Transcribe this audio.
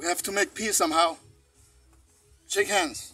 We have to make peace somehow. Shake hands.